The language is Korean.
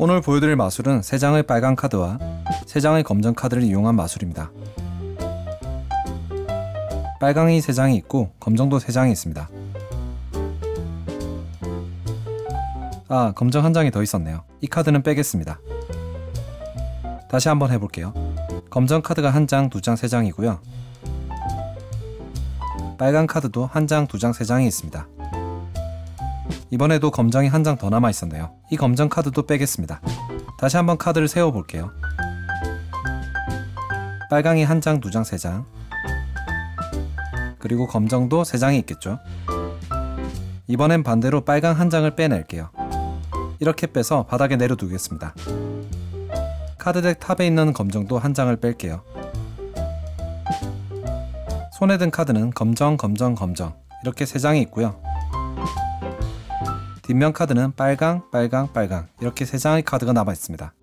오늘 보여드릴 마술은 3장의 빨간 카드와 3장의 검정 카드를 이용한 마술입니다. 빨강이 3장이 있고 검정도 3장이 있습니다. 아, 검정 한 장이 더 있었네요. 이 카드는 빼겠습니다. 다시 한번 해볼게요. 검정 카드가 한 장, 두 장, 세 장이고요. 빨간 카드도 한 장, 두 장, 세 장이 있습니다. 이번에도 검정이 한 장 더 남아 있었네요. 이 검정 카드도 빼겠습니다. 다시 한번 카드를 세워 볼게요. 빨강이 한 장, 두 장, 세 장. 그리고 검정도 세 장이 있겠죠. 이번엔 반대로 빨강 한 장을 빼낼게요. 이렇게 빼서 바닥에 내려두겠습니다. 카드덱 탑에 있는 검정도 한 장을 뺄게요. 손에 든 카드는 검정, 검정, 검정 이렇게 세 장이 있고요. 뒷면 카드는 빨강, 빨강, 빨강 이렇게 세 장의 카드가 남아 있습니다.